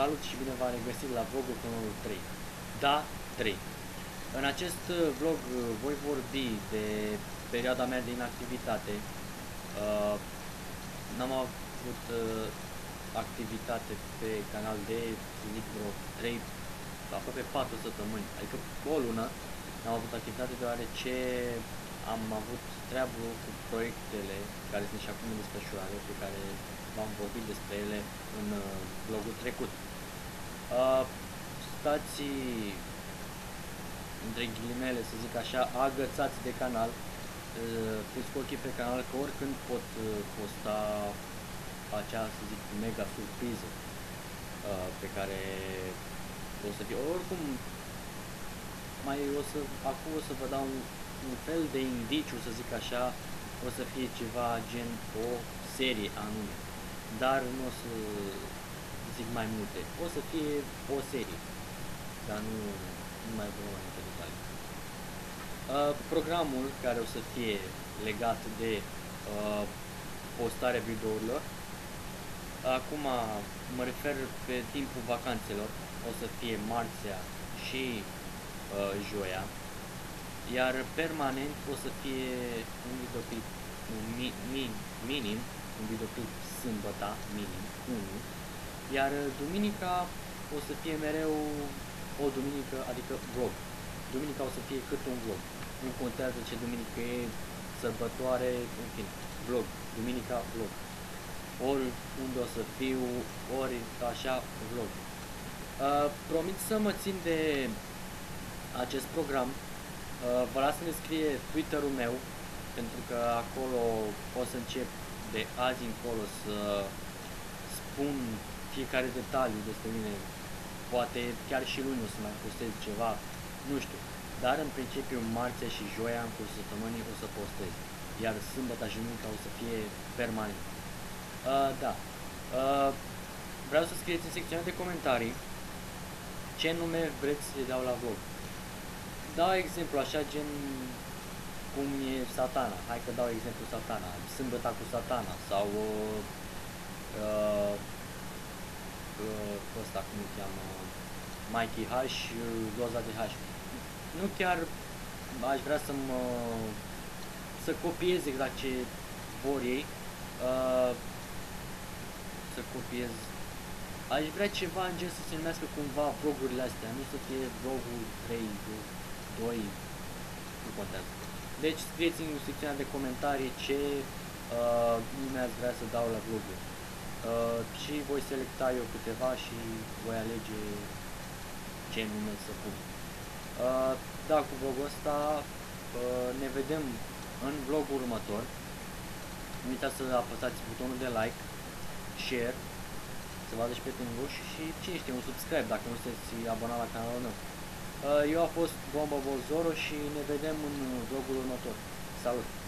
Salut și bine v-am regăsit la vlogul cu numărul 3. Da, 3. În acest uh, vlog uh, voi vorbi de perioada mea de inactivitate. Uh, N-am avut uh, activitate pe canal de, zic, vreo 3, aproape 4 săptămâni, adică o lună. N-am avut activitate deoarece am avut treabă cu proiectele care sunt și acum în desfășurare, pe care v-am vorbit despre ele în uh, vlogul trecut. Uh, stați între ghilimele, să zic așa, agățați de canal, uh, puți cu ochii pe canal că oricând pot uh, posta acea, să zic, mega surpriză uh, pe care o să fie, oricum mai o să, acum o să vă dau un, un fel de indiciu, să zic așa, o să fie ceva gen o serie anume, dar nu o să zic mai multe, o să fie o serie, dar nu, nu mai vreau mai multe detalii. Uh, programul care o să fie legat de uh, postarea videourilor, acum mă refer pe timpul vacanțelor, o să fie marțea și uh, joia, iar permanent o să fie un videoclip un mi, mi, minim, un videoclip sâmbăta, minim, 1, iar duminica o să fie mereu o duminică, adică vlog. Duminica o să fie cât un vlog. Nu contează ce duminică e, sărbătoare, în fine, vlog. Duminica, vlog. Ori unde o să fiu, ori așa, vlog. Uh, promit să mă țin de acest program. Uh, vă las să ne scrie Twitter-ul meu, pentru că acolo o să încep de azi încolo să spun fiecare detaliu despre mine. Poate chiar și luni o să mai postez ceva, nu știu. Dar în principiu marțea și joia în cursul săptămânii o să postez. Iar sâmbătă și duminica o să fie permanent. Uh, da. Uh, vreau să scrieți în secțiunea de comentarii ce nume vreți să dau la vlog. Dau exemplu așa gen cum e satana. Hai că dau exemplu satana. Sâmbăta cu satana sau uh, uh, uh, ăsta cum îl cheamă Mikey H, doza de H. Nu chiar aș vrea să mă să copiez exact ce vor ei. Uh, să copiez Aș vrea ceva în gen să se numească cumva vlogurile astea, nu să fie vlogul 3, 2, nu contează. Deci scrieți în secțiunea de comentarii ce uh, nume ați vrea să dau la vlogul. Uh, și voi selecta eu câteva și voi alege ce nume să pun. Uh, da, cu vlogul ăsta uh, ne vedem în vlogul următor. Nu uitați să apăsați butonul de like, share să vadă și pe voștri și cine știe, un subscribe dacă nu sunteți abonat la canalul meu. Uh, eu a fost Bomba Bolzoro și ne vedem în vlogul următor. Salut!